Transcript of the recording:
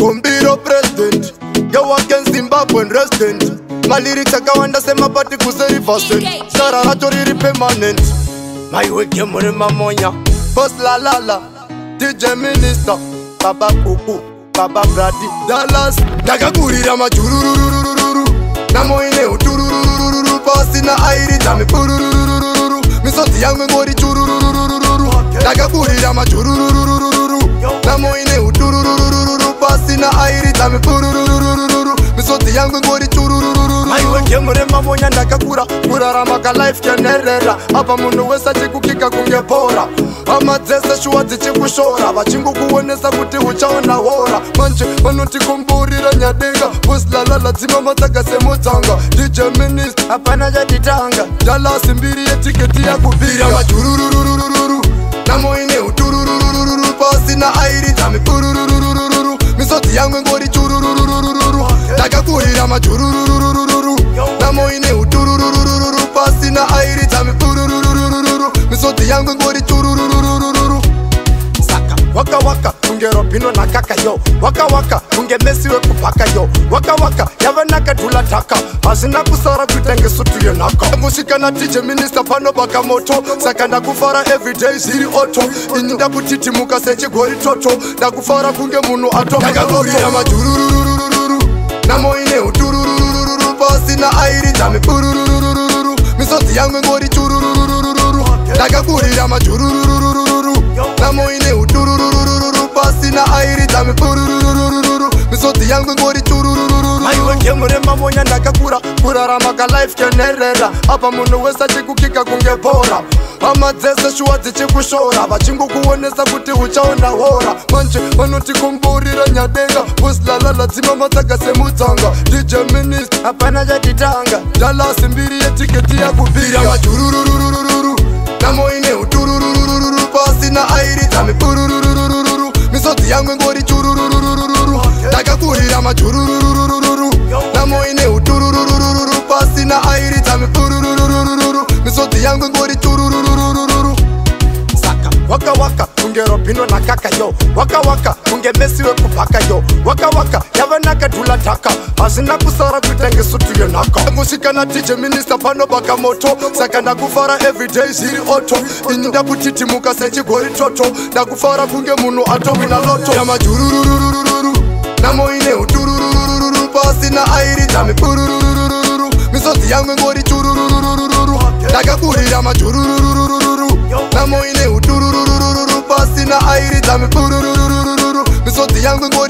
tombiro president yewaken zimbabwen resident malyrics akawanda semapati kuserivaset sara ratoriri permanent maiwege muri mamonya poslalala dj minista baba bubu baba bradi dalas ndakakurira majurururururu namoine utururururu pasina airi dzamipururururururu misodzi yangwe ngori chururururururu ndakakurira majururu na mipurururururururu misodzi yangu ngori churururururuaiwe gemurema monya ndakakura kurarama kalife chenherera apa munhu wese achikukika kunge bhora hama dzese shuwa dzichikushora vachingokuonesa kuti uchaona hora manje vanotikumburira nyadenga vosilalala dzimama dzaga semutsanga dj minist hapana chatitanga dalasi mbiri yetiketi yakubira majurururururururu namoine hutururururururu pasina airi dzamipurururururururu misodzi yangu ngori ina majurururururu namo ine hutururururu pasina airi dzami urururururu misodzi yangu ngori turururururu saka waka waka kunge robino nakaka yo waka waka kunge mesi wekubhaka yo waka waka yava naka dhula dhaka hazvina kusara kuita ngesutu yenhaka musvikana tije minista panobaka moto saka ndakufara everyday zviri oto ini ndakutitimuka sechigori toto ndakufara kunge munhu atoaaoia majurururururu chururururururu ndakakurira majurururururururu namo ine uturururururu pasina airi dzamepurururururururu misodzi yangu ngori chururu ngemuremamonya ndakakura kurarama kalife kenherera apa munhu wese achikukika kunge bhora hama dzese shuwa dzichikushora vachingokuonesa kuti uchaona hora manje vanotikumburira nyadenga kuzilalala dzimama dzaga semutsanga dj minist hapana chatitanga dalasi mbiri yetiketi yakubira vajurururururururu namo ine hutururururururu pasina airi dzami urururururururu misodzi yangwe ngori chururururururu ndakakurira majurururururu vinonakaka yo waka waka kunge mesi wekubhaka yo waka waka yavanaka dula dhaka hazina kusara kuita ngesutu yenhaka musikana tije minista panobaka moto saka ndakufara everyday ziri oto ini ndakutitimuka sechigori toto ndakufara kunge munhu atomina loto yamajurururururururu namoine hudurururururu pasina airi dzami urururururururu misodzi yamwe ngori churururururururu ndakakurira majurururururururu namoine hudurururururu basi na airi dzamepurururururu misodzi yangu ngori